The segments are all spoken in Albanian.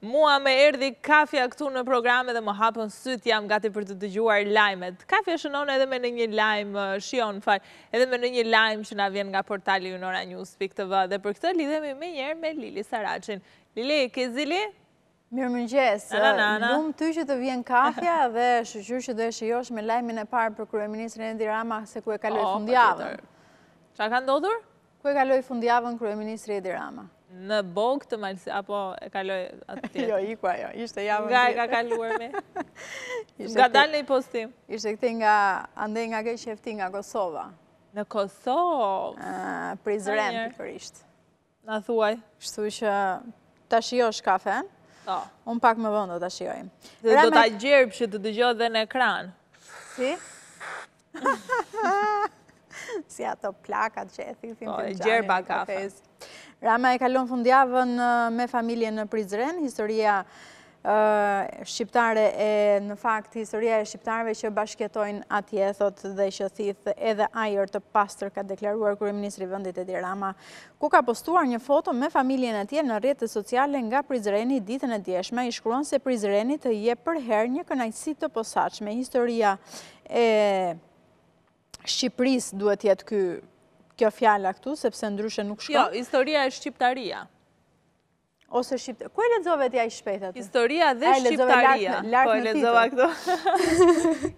Mua me erdhi kafja këtu në program edhe më hapën sytë jam gati për të dëgjuar lajmet. Kafja shijon edhe me në një lajm, shijon, fal, edhe me në një lajm që na vjen nga portali Ora News.tv dhe për këtë lidhemi menjëherë me Lili Saraçin. Lili, ke zili? Mirëmëngjes, lum ty që të vjen kafja dhe shyqyr që do e shijosh me lajmin e parë për Kryeministrin Edi Rama se ku e kaloi fundjavën. Ça ka ndodhur? Ku e kaloi fundjavën kryeministri Edi Rama? Në Bogë të Malësi, apo e kaloi atë tjetër? Jo, iku ajo, ishte javën tjetër. Nga e ka kaluar me? Ngadalë në i postim? Ishte këtej nga, andej nga ke qejfin ti nga Kosova. Në Kosovë? Prizren, pikërisht. Mos thuaj? Shtu që ta shijosh kafen, po. unë pak më vonë do ta shijoj. Dhe do ta gjerb që të dëgjohet dhe në ekran. Si? Si ato plakat që e thithin po, të gjanë. Gjerbja e kafes. Rama e kalon fundjavën me familje në Prizren, historia shqiptare e në fakt historia e shqiptarëve që bashkëjetojnë atje thotë dhe që thith edhe ajër të pastër ka deklaruar kryeministri i vendit Edi Rama ku ka postuar një foto me familjen e tij në rrjetet sociale nga Prizreni ditën e djeshme ai shkruan se Prizreni të jep përherë një kënaqësi të posaçme historia e Shqipërisë duhet të jetë ky kjo fjala këtu, sepse ndryshe nuk shkon. Jo, historia e shqiptaria. Ose shqiptaria. Ku e lexove ti aq shpejtë atë? Historia dhe shqiptaria. Po e lexova këtu.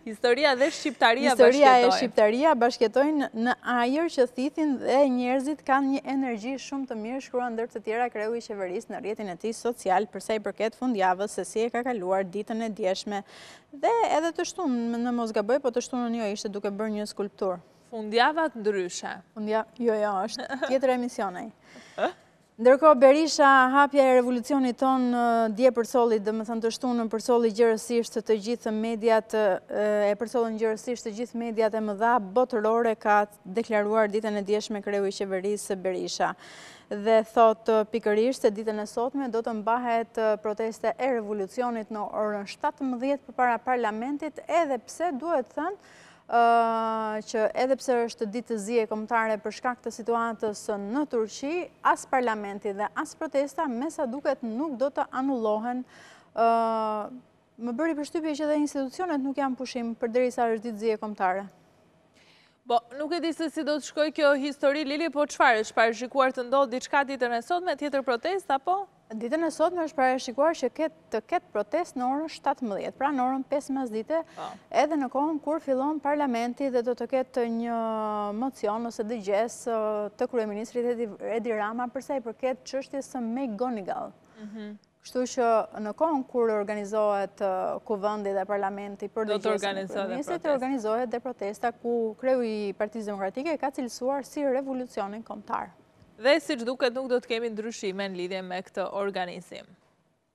Historia dhe shqiptaria bashkëjetojnë. Historia e shqiptaria bashkëjetojnë në ajër që thithin dhe njerëzit kanë një energji shumë të mirë shkruan ndër të tjera kreu i qeverisë në rrjetin e tij social për sa i përket fundjavës se si e ka kaluar ditën e djeshme Dhe edhe të shtunë, në mos gaboj, po të shtunën jo, ishte duke bërë një skulpturë. Fundjavat ndryshe. Fundjavat, jo, jo, është tjetër emision ai. Ndërkohë, Berisha, hapja e revolucionit tonë, dje përcolli, domethënë të shtunën, përcolli gjerësisht të gjithë mediat, e përcollën gjerësisht të gjithë mediat e mëdha botërore ka deklaruar ditën e djeshme kreu i qeverisë Berisha. dhe thotë pikërisht se ditën e sotme do të mbahet protesta e revolucionit në orën 17 përpara parlamentit, edhe pse duhet thënë që edhe pse është ditë zie kombëtare për shkak të situatës në Turqi, as parlamenti dhe as protesta me sa duket nuk do të anulohen Më bëri përshtypje që dhe institucionet nuk janë pushim, përderisa është ditë zie kombëtare. Po, nuk e di se si do të shkojë kjo histori, Lili, po çfarë është parashikuar të ndodhë diçka ditën e sotme tjetër protestë, apo? Ditën e sotme është parashikuar që të ketë protestë në orën 17, pra në orën 5 masdite, po. edhe në kohën kur fillon parlamenti dhe do të ketë një mocion ose dëgjesë të Kryeministrit Edi Rama, për sa i përket çështjes së McGonigal. Mhm. Kështu që në kohën kur organizohet kuvendi dhe parlamenti për dëgjesë, të organizohet dhe protesta ku kreu i Partisë Demokratike ka cilësuar si revolucionin komtar. Dhe siç duket nuk do të kemi ndryshime në lidhje me këtë organizim.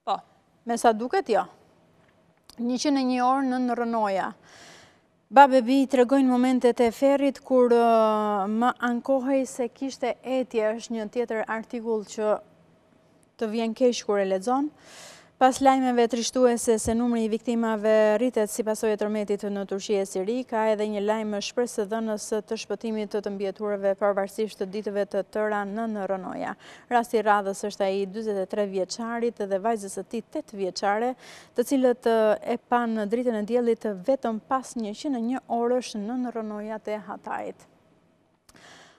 Po. Me sa duket jo. Njëqind e një orë nën rrënoja. Babë e bijë tregojnë momentet e ferrit kur më ankohej se kishte etje, është një tjetër artikull që të vjen keq kur e lexon. Pas lajmeve trishtuese se numri i viktimave rritet si pasojë e tërmetit në Turqi e Siri, ka edhe një lajm shpresëdhënës të shpëtimit të të mbijetuarve pavarësisht ditëve të tëra nën rrënoja. Rasti i radhës është ai i 43 vjeçarit dhe vajzës së tij 8 vjeçare, të cilët e panë dritën e diellit vetëm pas njëqind e një orësh nën rrënojat e Hatajit.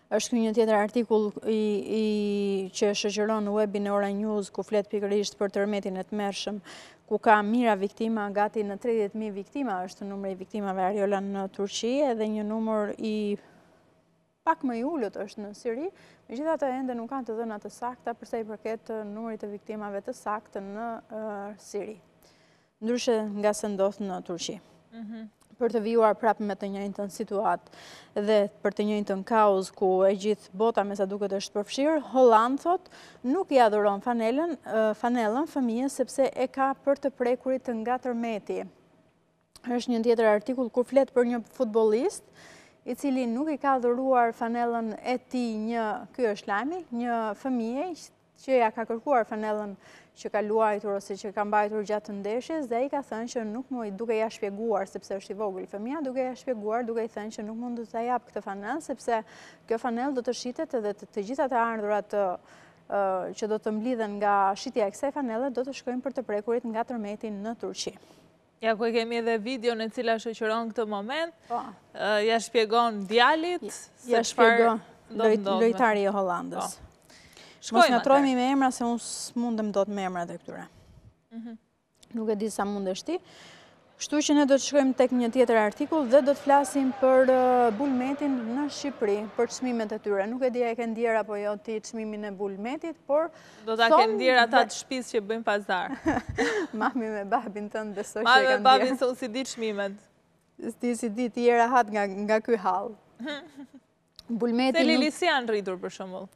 Është ky një tjetër artikull që shoqëron webin e Ora News ku flet pikërisht për tërmetin e tmerrshëm ku ka mijëra viktima, gati në 30.000 viktima është numri i viktimave Ariola në Turqi dhe një numër i Pak më i ulët është në Siri, megjithatë ende nuk kanë të dhëna të sakta përsa i përket numrit të viktimave të saktë në Siri. Ndryshe nga seç ndodh në Turqi. Mhm për të vijuar prapë me të njëjtën situatë dhe për të njëjtën kauzë ku e gjithë bota me sa duket është përfshirë, Holland thotë nuk i dhuron fanellën fëmijës sepse e ka për të prekurit nga tërmeti. është një tjetër artikull ku flet për një futbolist i cili nuk i ka dhuruar fanellën e tij një, ky është lajmi, një fëmije që ja ka kërkuar fanellën që ka luajtur ose që ka mbajtur gjatë ndeshjes dhe i ka thënë që nuk mund duke ja shpjeguar sepse është i vogël fëmija, duke ja shpjeguar duke i thënë që nuk mund të ta jap këtë fanellë sepse kjo fanellë do të shitet dhe të gjitha të ardhurat që do të mblidhen nga shitja e kësaj fanelle do të shkojnë për të prekurit nga tërmeti në Turqi. Ja ku e kemi edhe videon e cila shoqëron këtë moment, po. ja shpjegon djalit, se çfarë do të ndodhë. Lojtari i Hollandës. Po. Shkojmë atë. Mos na ngatërroni me emra, se unë s'mundem dot me emrat e këtyre. Mhm. Nuk e di sa mundesh ti. Kshtu që ne do të shkojmë tek një tjetër artikull dhe do të flasim për bulmetin në Shqipëri, për çmimet e tyre. Nuk e di a e ke ndier apo jo ti çmimin e bulmetit, por... Por... Do ta kenë ndjerë ata të shpisë që bëjnë pazar. Mami me babin tënd besoj që e kanë ndjerë. Mami me babin se unë s'i di çmimet. Ti s'i di, ti je rahat nga ky hall. Se Lili si janë rritur për shembull?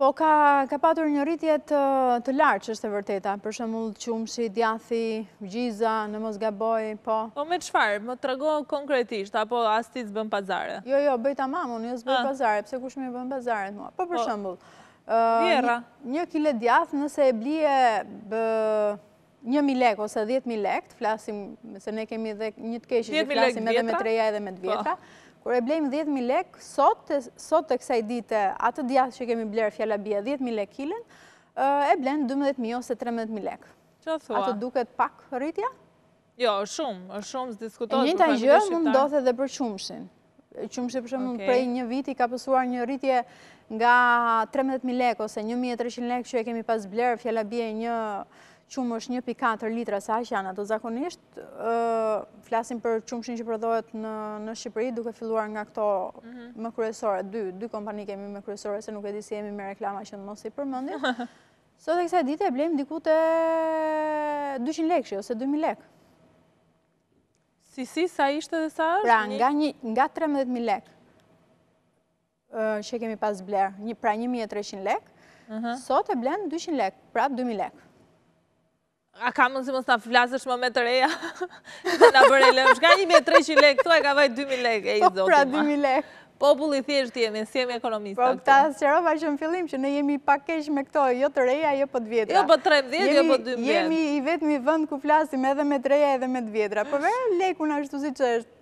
Po ka patur një rritje të lartë ç'është e vërteta, për shembull qumështi, djathi, gjiza, në mos gaboj, po. Po me çfarë, më trego konkretisht, apo as ti s'bën pazare? Jo, jo, bëj tamam, unë jo s'bëj pazare, pse kush m'i bën pazaret mua? Po po. për shembull, Një kile djathë nëse e blie bë një mijë lek ose dhjetë mijë lek, të flasim, se ne kemi dhe një të keqe që flasim edhe me të reja edhe me të vjetra, po. kur e blejmë dhjetë mijë lek, sot e kësaj dite, atë djathë që e kemi blerë fjala bie dhjetë mijë lek kilen, e blen 12.000 ose 13.000 lek. Ç'thua? A të duket pak rritja? Jo, është shumë, është shumë, s'diskutohet për familje shqiptare. E njëjta gjë mund të ndodhë edhe për qumështin. Qumështi për shembull prej një viti ka pësuar një rritje nga 13.000 lek ose 1.300 lek që e kemi pas blerë, fjala bie një qumësht 1.4 litra sa ç'janë ato zakonisht. Flasim për qumështin që prodhohet në Shqipëri duke filluar nga këto mhm. më kryesore, dy kompani kemi më kryesore se nuk e di si jemi me reklama që mos i përmendim. Sot e kësaj dite e blejmë diku te 200 lekëshi, ose 2.000 lekë. Si, si, sa ishte dhe sa është? Pra, nga, një, nga 13.000 lekë që e kemi pas blerë, një, pra 1.300 lekë, sot e blejmë 200 lekë, pra 2.000 lekë. A ka mundësi mos ta flasësh më me të reja? Se na bëre lëmsh. Ka 1.300 lek, këtu e ka vajt 2.000 lek, ej zot. Po pra 2.000 lek. Popull i thjeshtë jemi, s'jemi ekonomista. Po këtë e sqarova që në fillim që ne jemi pak keq me këto, jo të reja, jo po të vjetra. Jo po 13, jo po 12. Jemi i vetëmi vend ku flasim edhe me të reja edhe me të vjetra. Po vëre lekun ashtu siç është.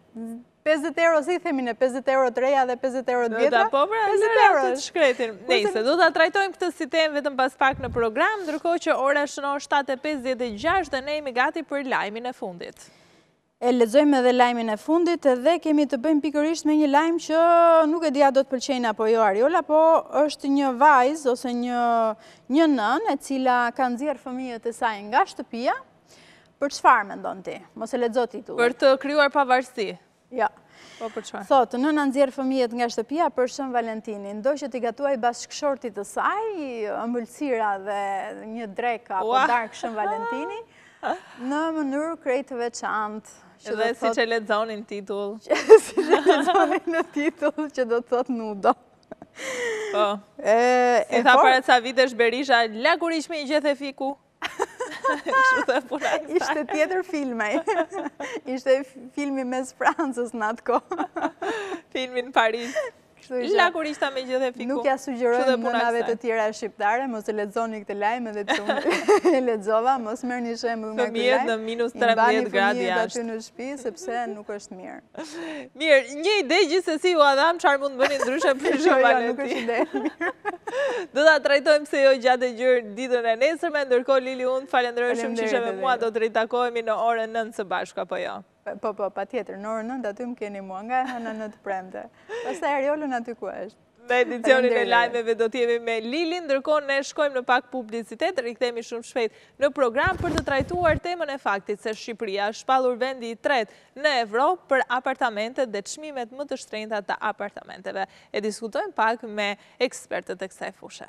50 euro, s'i themi ne 50 euro të reja dhe 50 euro të vjetra? Po, pra, 50 euro të shkretin. Nejse, do ta trajtojmë këtë si temë vetëm pas pak në program, ndërkohë që ora shënon 7.56 dhe ne jemi gati për lajmin e fundit. E lexojmë edhe lajmin e fundit dhe kemi të bëjmë pikërisht me një lajm që nuk e di a do të pëlqejë apo jo Ariola, po është një vajzë ose një nënë e cila ka nxjerrë fëmijët e saj nga shtëpia, Për çfarë mendon ti? Mos e lexo titullin. Për të krijuar pavarësi. Ja. Jo. Po për çfarë? Thotë, nëna nxjerr fëmijët nga shtëpia për Shën Valentinin, do që t'i gatuajë bashkëshortit të saj, ëmbëlsira dhe një drekë apo darkë Shën Valentini, në mënyrë krejt të veçantë. Dhe siç e lexoni në titull. Siç e lexoni në titull, që do të thotë nudo. Po. Si tha para ca vitesh Berisha, lakuriq me një gjethe fiku. Ishte tjetër film ai. Ishte filmi mes Francës në atë kohë. Filmi në Paris. Lakuriq me gjethe fiku. Nuk ua sugjerojmë nënave të tjera shqiptare, mos e lexoni këtë lajm edhe pse unë e lexova, mos merrni shembull nga këtë lajm. Fëmijët në minus 13 gradë jashtë. Fëmijët aty në shpi, sepse nuk është mirë. Mirë, një ide gjithsesi jua dhamë çfarë mund të bëni ndryshe po jo, jo, e nuk është ide. Do ta trajtojmë serioz gjatë e gjerë ditën e nesërme, ndërkohë Lili unë të falënderoj shumë që ishe me mua, do të ritakohemi në orën 9 së bashku apo jo. Po po, patjetër, në orën 9 aty më keni mua, nga e hëna në të premte. Pastaj Ariolën aty ku është. Me edicionin e lajmeve do t'jemi me Lilin, ndërkohë ne shkojmë në pak publicitet, rikthehemi shumë shpejt në program për të trajtuar temën e faktit se Shqipëria është shpallur vendi i tretë në Evropë për apartamentet dhe çmimet më të shtrenjta të apartamenteve. E diskutojmë pak me ekspertët e kësaj fushe.